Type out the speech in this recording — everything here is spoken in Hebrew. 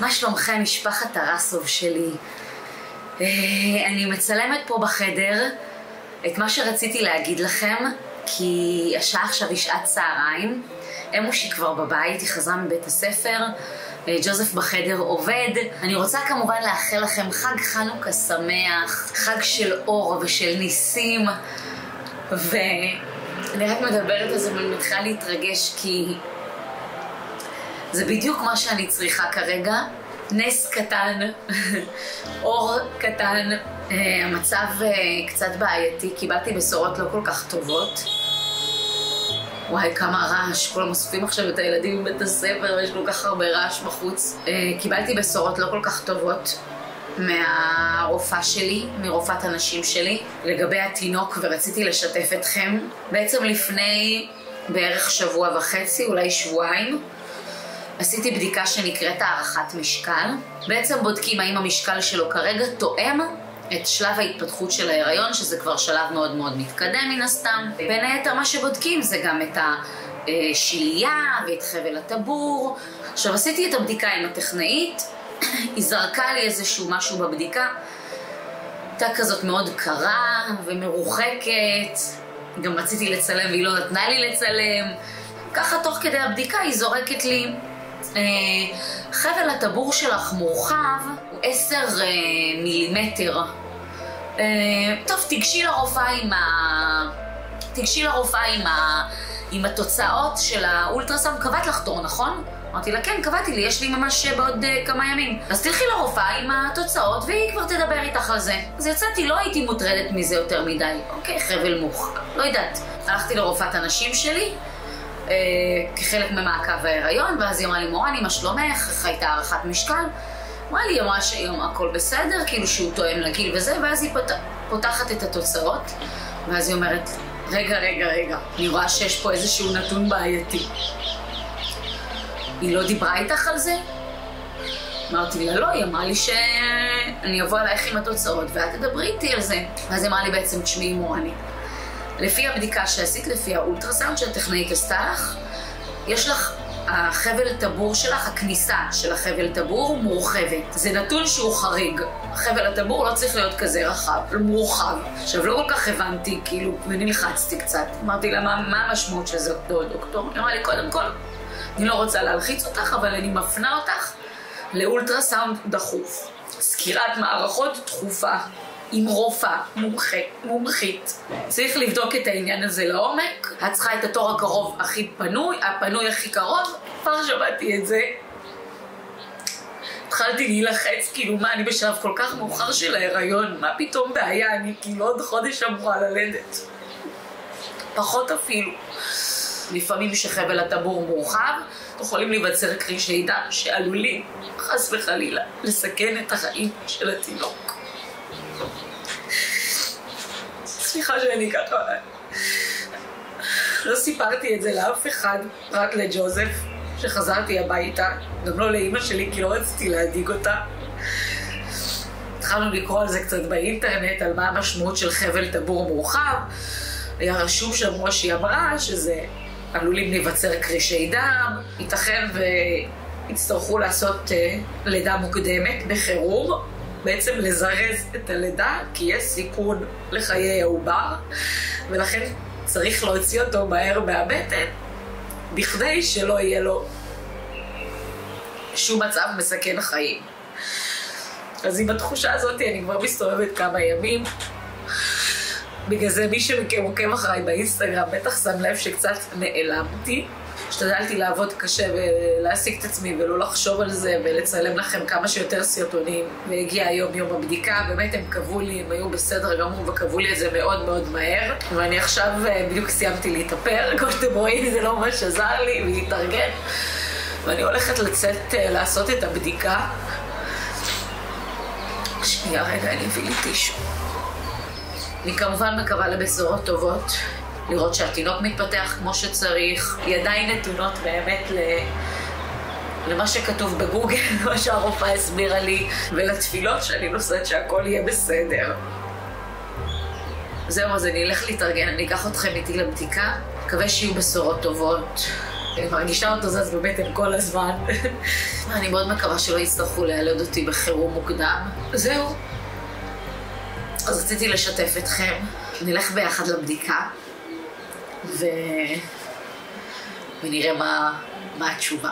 מה שלומכם, משפחת טרסוב שלי? אה, אני מצלמת פה בחדר את מה שרציתי להגיד לכם, כי השעה עכשיו היא שעת צהריים. אמושי כבר בבית, היא חזרה מבית הספר. אה, ג'וזף בחדר עובד. אני רוצה כמובן לאחל לכם חג חנוכה שמח, חג של אור ושל ניסים. ואני רק מדברת על זה ואני מתחילה להתרגש כי זה בדיוק מה שאני צריכה כרגע. נס קטן, אור קטן, אה, המצב אה, קצת בעייתי, קיבלתי בשורות לא כל כך טובות. וואי, כמה רעש, כולם אוספים עכשיו את הילדים מבית הספר ויש כל כך הרבה רעש בחוץ. אה, קיבלתי בשורות לא כל כך טובות מהרופאה שלי, מרופאת הנשים שלי, לגבי התינוק, ורציתי לשתף אתכם. בעצם לפני בערך שבוע וחצי, אולי שבועיים, עשיתי בדיקה שנקראת הערכת משקל. בעצם בודקים האם המשקל שלו כרגע תואם את שלב ההתפתחות של ההיריון, שזה כבר שלב מאוד מאוד מתקדם מן הסתם. בין היתר מה שבודקים זה גם את השלייה ואת חבל הטבור. עכשיו עשיתי את הבדיקה עם הטכנאית, היא זרקה לי איזשהו משהו בבדיקה. הייתה כזאת מאוד קרה ומרוחקת, גם רציתי לצלם והיא לא נתנה לי לצלם. ככה תוך כדי הבדיקה היא זורקת לי חבל הטבור שלך מורחב הוא 10 אה, מילימטר. אה, טוב, תיגשי לרופאה עם ה... תיגשי לרופאה עם, ה... עם התוצאות של האולטרסאונד. קבעת לך תור, נכון? אמרתי לה, כן, קבעתי לי, יש לי ממש בעוד uh, כמה ימים. אז תלכי לרופאה עם התוצאות והיא כבר תדבר איתך על זה. אז יצאתי, לא הייתי מוטרדת מזה יותר מדי. אוקיי, חבל מוך. לא יודעת. הלכתי לרופאת הנשים שלי, אה, כחלק ממעקב ההיריון, ואז היא אמרה לי, מורן, מה שלומך? איך הייתה הערכת משקל? אמרה לי, היא אמרה שהיום הכל בסדר, כאילו שהוא תואם לגיל וזה, ואז היא פות... פותחת את התוצאות, ואז היא אומרת, רגע, רגע, רגע, אני רואה שיש פה איזשהו נתון בעייתי. היא לא דיברה איתך על זה? אמרתי לה, לא, היא אמרה לי שאני אבוא אלייך עם התוצאות ואת תדברי איתי על זה. ואז היא אמרה לי בעצם, תשמעי מורני, לפי הבדיקה שעשית, לפי האולטרסאונד שהטכנאית עשתה לך, יש לך, החבל טבור שלך, הכניסה של החבל טבור מורחבת. זה נתון שהוא חריג. חבל הטבור לא צריך להיות כזה רחב, מורחב. עכשיו, לא כל כך הבנתי, כאילו, ונלחצתי קצת. אמרתי לה, מה, מה המשמעות של זה, דוקטור? היא אמרה לי, קודם כל, אני לא רוצה להלחיץ אותך, אבל אני מפנה אותך לאולטרסאונד דחוף. סקירת מערכות דחופה. עם רופאה מומחה, מומחית. צריך לבדוק את העניין הזה לעומק. את צריכה את התור הקרוב הכי פנוי, הפנוי הכי קרוב. כבר שמעתי את זה. התחלתי להילחץ, כאילו מה, אני בשלב כל כך מאוחר של ההיריון, מה פתאום בעיה, אני כאילו עוד חודש אמורה ללדת. פחות אפילו. לפעמים שחבל הטבור מורחב, יכולים להיווצר קרישי דם שעלולים, חס וחלילה, לסכן את החיים של התינוק. סליחה שאני ככה... לא סיפרתי את זה לאף אחד, רק לג'וזף, שחזרתי הביתה, גם לא לאימא שלי, כי לא רציתי להדאיג אותה. התחלנו לקרוא על זה קצת באינטרנט, על מה המשמעות של חבל טבור מורחב. היה רשום שם, כמו שהיא אמרה, שזה עלולים להיווצר קרישי דם, ייתכן ויצטרכו לעשות uh, לידה מוקדמת בחירום, בעצם לזרז את הלידה, כי יש סיכון לחיי העובר, ולכן צריך להוציא אותו מהר מהבטן, בכדי שלא יהיה לו שום מצב מסכן חיים. אז עם התחושה הזאת אני כבר מסתובבת כמה ימים. בגלל זה מי שמכם עוקב אחריי באינסטגרם בטח שם לב שקצת נעלמתי. השתדלתי לעבוד קשה ולהעסיק את עצמי ולא לחשוב על זה ולצלם לכם כמה שיותר סרטונים. והגיע היום יום הבדיקה, באמת הם קבעו לי, הם היו בסדר גמור וקבעו לי את זה מאוד מאוד מהר. ואני עכשיו אה, בדיוק סיימתי להתאפר, כמו שאתם רואים זה לא ממש עזר לי ולהתארגן. ואני הולכת לצאת אה, לעשות את הבדיקה. שנייה רגע, אני אביא לי טישו. אני כמובן מקווה לבשורות טובות. לראות שהתינוק מתפתח כמו שצריך. ידיי נתונות באמת ל... למה שכתוב בגוגל, מה שהרופאה הסבירה לי, ולתפילות שאני נושאת שהכל יהיה בסדר. זהו, אז אני אלך להתארגן, אני אקח אתכם איתי לבדיקה. מקווה שיהיו בשורות טובות. אני מרגישה אותו זז בבטן כל הזמן. אני מאוד מקווה שלא יצטרכו להילד אותי בחירום מוקדם. זהו. אז רציתי לשתף אתכם. נלך ביחד לבדיקה, ו... ונראה מה, מה התשובה.